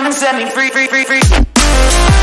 Come and set me free, free, free, free.